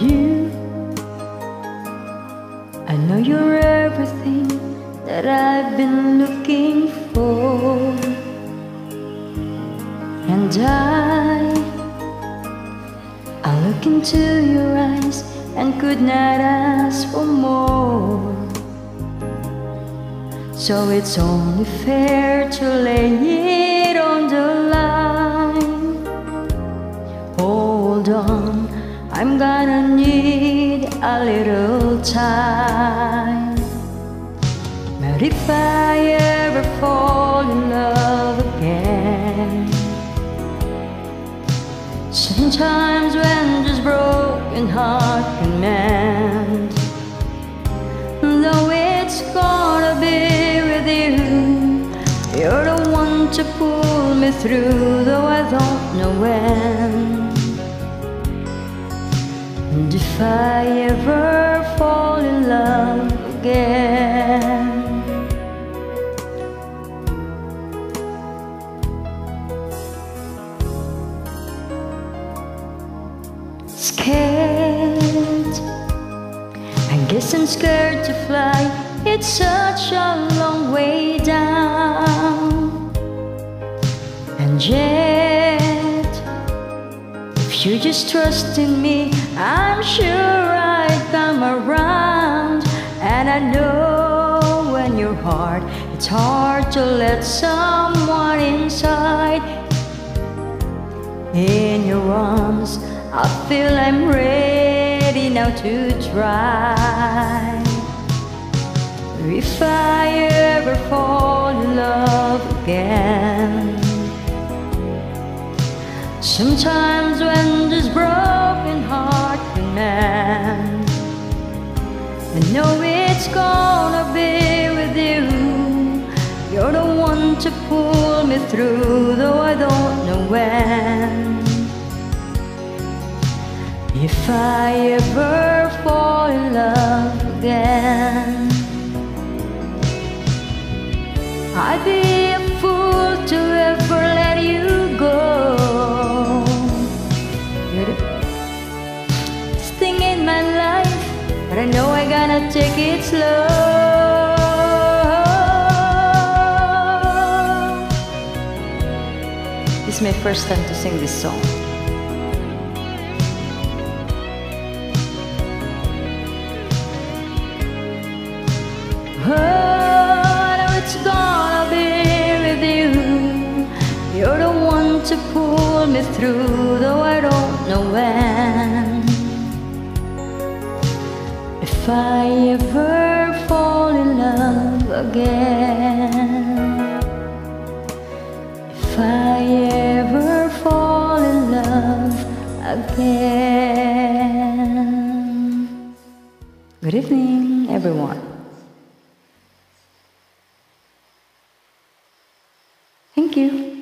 you. I know you're everything that I've been looking for. And I, I look into your eyes and could not ask for more. So it's only fair to lay it on the line. Hold on, I'm gonna a little time. But if I ever fall in love again, sometimes when this broken heart can mend, though it's gonna be with you, you're the one to pull me through, though I don't know when. And if I ever fall in love again, scared. I guess I'm scared to fly. It's such a long way down. And yet, you just trust in me, I'm sure I'd come around. And I know when you're heart, it's hard to let someone inside. In your arms, I feel I'm ready now to try. Sometimes when this broken heart mend, I know it's gonna be with you. You're the one to pull me through, though I don't know when. If I ever fall in love again, I'd be a fool to ever my life, but I know I gotta take it slow. This is my first time to sing this song. To pull me through, though I don't know when. If I ever fall in love again, if I ever fall in love again. Good evening, everyone. Thank you.